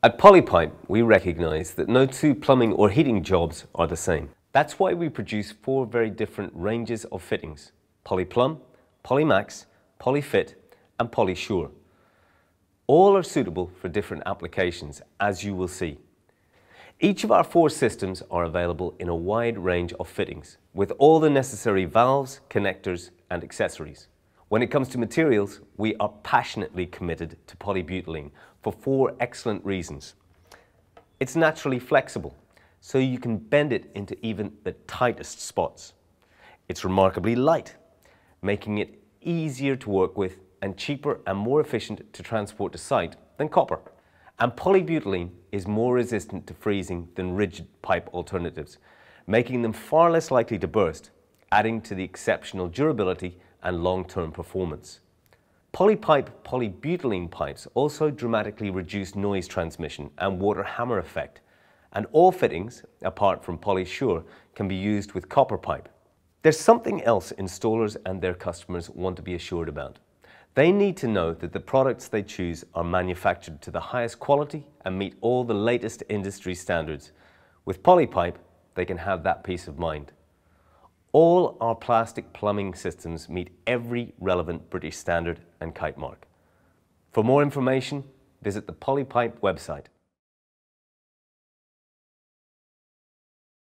At Polypipe, we recognise that no two plumbing or heating jobs are the same. That's why we produce four very different ranges of fittings. Polyplumb, Polymax, Polyfit and Polysure. All are suitable for different applications, as you will see. Each of our four systems are available in a wide range of fittings, with all the necessary valves, connectors and accessories. When it comes to materials, we are passionately committed to polybutylene for four excellent reasons. It's naturally flexible, so you can bend it into even the tightest spots. It's remarkably light, making it easier to work with and cheaper and more efficient to transport to site than copper. And polybutylene is more resistant to freezing than rigid pipe alternatives, making them far less likely to burst, adding to the exceptional durability and long-term performance. Polypipe polybutylene pipes also dramatically reduce noise transmission and water hammer effect, and all fittings, apart from Polysure, can be used with copper pipe. There's something else installers and their customers want to be assured about. They need to know that the products they choose are manufactured to the highest quality and meet all the latest industry standards. With Polypipe, they can have that peace of mind. All our plastic plumbing systems meet every relevant British standard and kite mark. For more information, visit the Polypipe website.